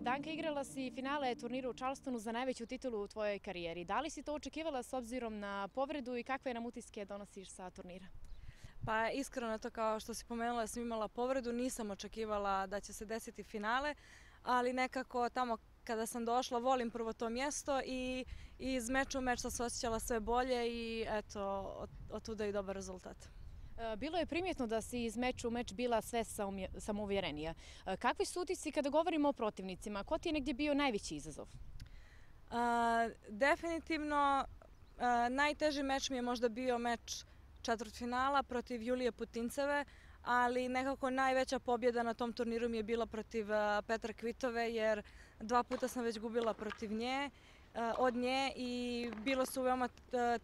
Danka, igrala si finale turnira u Charlestonu za najveću titulu u tvojoj karijeri. Da li si to očekivala s obzirom na povredu i kakve nam utiske donosiš sa turnira? Pa iskreno to kao što si pomenula, sam imala povredu, nisam očekivala da će se desiti finale, ali nekako tamo kada sam došla volim prvo to mjesto i iz meča u meč sam se osjećala sve bolje i eto, od tuda i dobar rezultat. E, bilo je primjetno da si iz meča u meč bila sve samouvjerenija. E, kakvi su utisci kada govorimo o protivnicima? Ko ti je negdje bio najveći izazov? Definitivno e, najteži meč mi je možda bio meč četvrtfinala protiv Julije Putinceve, ali nekako najveća pobjeda na tom turniru mi je bila protiv Petra Kvitove, jer dva puta sam već gubila protiv nje, od nje i bilo su veoma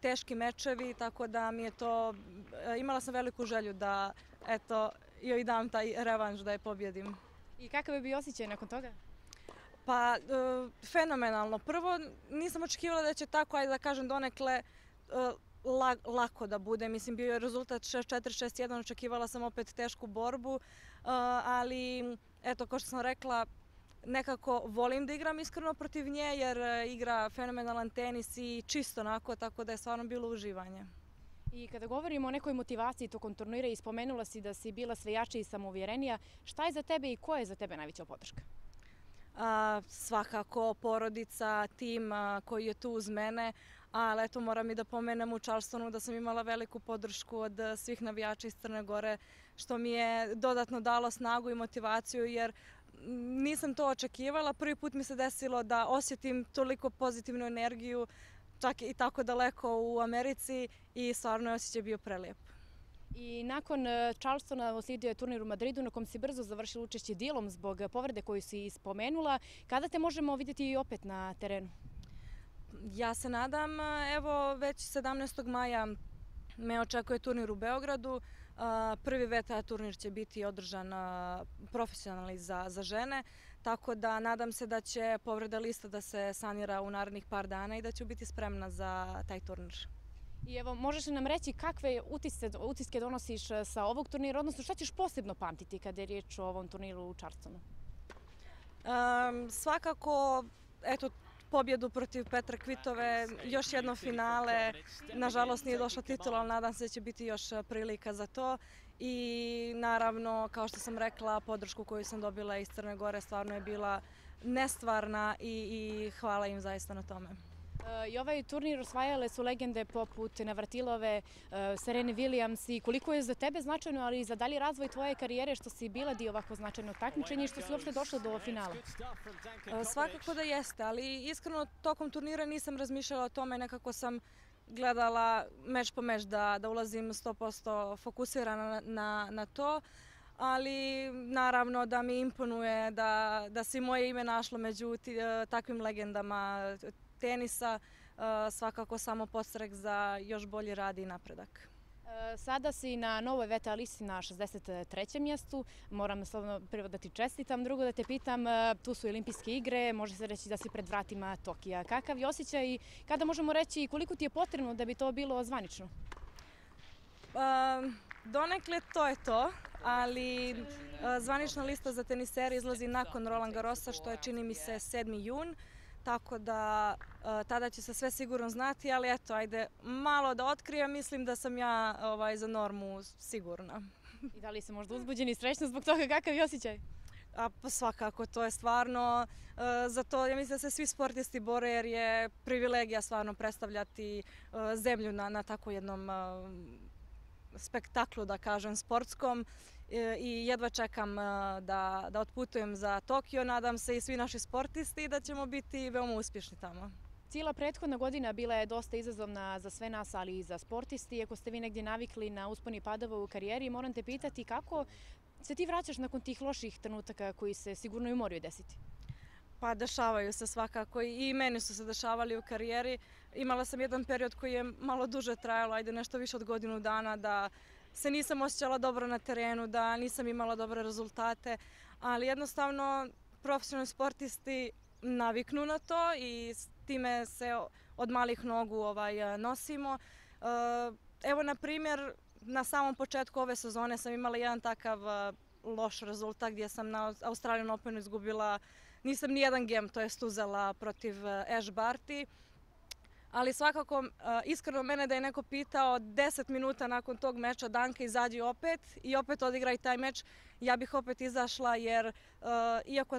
teški mečevi, tako da mi je to, imala sam veliku želju da eto, joj dam taj revanš da je pobjedim. I kakav je bio osjećaj nakon toga? Pa, fenomenalno. Prvo, nisam očekivala da će tako, ajde da kažem, donekle lako da bude. Mislim, bio je rezultat 6-4-6-1, očekivala sam opet tešku borbu, ali eto, kao što sam rekla, nekako volim da igram iskreno protiv nje jer uh, igra fenomenalan tenis i čisto onako, tako da je stvarno bilo uživanje. I kada govorimo o nekoj motivaciji tokom turnira i spomenula si da si bila sve jače i samouvjerenija, šta je za tebe i ko je za tebe najveća podrška? svakako porodica, tim koji je tu uz mene, ali eto moram i da pomenem u Charlestonu da sam imala veliku podršku od svih navijača iz Crne Gore, što mi je dodatno dalo snagu i motivaciju, jer nisam to očekivala. Prvi put mi se desilo da osjetim toliko pozitivnu energiju, čak i tako daleko u Americi i stvarno je osjećaj bio prelijep. I nakon e, Charlestona oslijedio je turnir u Madridu na kom si brzo završila učešće dijelom zbog povrede koju si spomenula. Kada te možemo vidjeti i opet na terenu? Ja se nadam, e, evo već 17. maja me očekuje turnir u Beogradu. Prvi VTA turnir će biti održan profesionalni za, za žene, tako da nadam se da će povreda lista da se sanira u narednih par dana i da će biti spremna za taj turnir. I evo, možeš li nam reći kakve utiske, utiske donosiš e, sa ovog turnira, odnosno šta ćeš posebno pamtiti kada je riječ o ovom turniru u Čarstonu? Um, svakako, eto, pobjedu protiv Petra Kvitove, još jedno finale. Nažalost nije došla titula, ali nadam se da će biti još e, prilika za to. I naravno, kao što sam rekla, podršku koju sam dobila iz Crne Gore stvarno je bila nestvarna i, i hvala im zaista na tome. I ovaj turnir osvajale su legende poput Navratilove, e, Serene Williams i koliko je za tebe značajno, ali i za dalji razvoj tvoje karijere što si bila dio ovako značajnog takmičenja i što si uopšte došla do finala? E, svakako da jeste, ali iskreno tokom turnira nisam razmišljala o tome, nekako sam gledala meč po meč da, da ulazim 100% fokusirana na, na to ali naravno da mi imponuje da, da si moje ime našlo među ti, e, takvim legendama tenisa svakako samo postrek za još bolji rad i napredak. E, sada si na novoj VTA listi na 63. mjestu. Moram slovno prvo da ti čestitam, drugo da te pitam, e, tu su olimpijske igre, može se reći da si pred vratima Tokija. Kakav je osjećaj i kada možemo reći koliko ti je potrebno da bi to bilo zvanično? Donekle to je to, ali zvanična lista za tenisere izlazi nakon Roland Garrosa, što je čini mi se 7. jun tako da e, tada će se sve sigurno znati, ali eto, ajde, malo da otkrijem, mislim da sam ja ovaj, za normu sigurna. I da li se možda uzbuđeni i srećni zbog toga, kakav je osjećaj? A, pa svakako, to je stvarno, e, za to ja mislim da se svi sportisti bore jer je privilegija stvarno predstavljati e, zemlju na, na tako jednom spektaklu, da kažem, sportskom e, i jedva čekam e, da, da otputujem za Tokio. Nadam se i svi naši sportisti da ćemo biti veoma uspješni tamo. Cijela prethodna godina bila je dosta izazovna za sve nas, ali i za sportisti. Iako ste vi negdje navikli na usponi padova u karijeri, moram te pitati kako se ti vraćaš nakon tih loših trenutaka koji se sigurno i moraju desiti? Pa dešavaju se svakako i meni su se dešavali u karijeri. Imala sam jedan period koji je malo duže trajalo, ajde nešto više od godinu dana, da se nisam osjećala dobro na terenu, da nisam imala dobre rezultate, ali jednostavno profesionalni sportisti naviknu na to i s time se od malih nogu ovaj, nosimo. Eh, evo, na primjer, na samom početku ove sezone sam imala jedan takav eh, loš rezultat gdje sam na Australijan Openu izgubila nisam ni jedan gem, to jest uzela protiv eh, Ash Barty. Ali svakako, e, iskreno mene da je neko pitao 10 minuta nakon tog meča Danka izađi opet i opet odigraj taj meč, ja bih opet izašla jer e, iako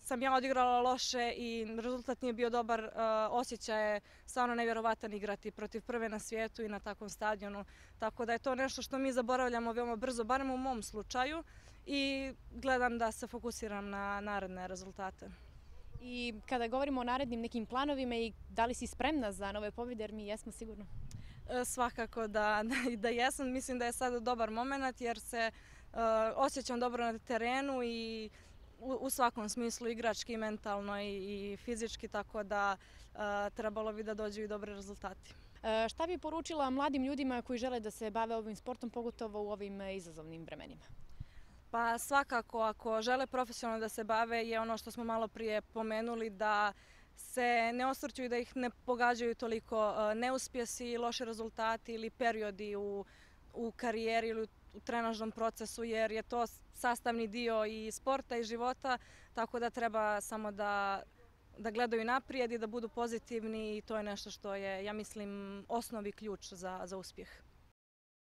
sam ja odigrala loše i rezultat nije bio dobar, e, osjećaj je stvarno nevjerovatan igrati protiv prve na svijetu i na takvom stadionu. Tako da je to nešto što mi zaboravljamo veoma brzo, barem u mom slučaju i gledam da se fokusiram na naredne rezultate. I kada govorimo o narednim nekim planovima i da li si spremna za nove pobjede, jer mi jesmo sigurno? E, svakako da, da jesam. Mislim da je sada dobar moment jer se uh, osjećam dobro na terenu i u, u svakom smislu igrački, mentalno i, i fizički, tako da uh, trebalo bi da dođu i dobre rezultati. Šta bi poručila mladim ljudima koji žele da se bave ovim sportom, pogotovo u ovim izazovnim vremenima? Pa svakako ako žele profesionalno da se bave je ono što smo malo prije pomenuli da se ne osvrćuju da ih ne pogađaju toliko e, neuspjesi, i loše rezultati ili periodi u, u karijeri ili u trenažnom procesu jer je to sastavni dio i sporta i života tako da treba samo da da gledaju naprijed i da budu pozitivni i to je nešto što je, ja mislim, osnovi ključ za, za uspjeh.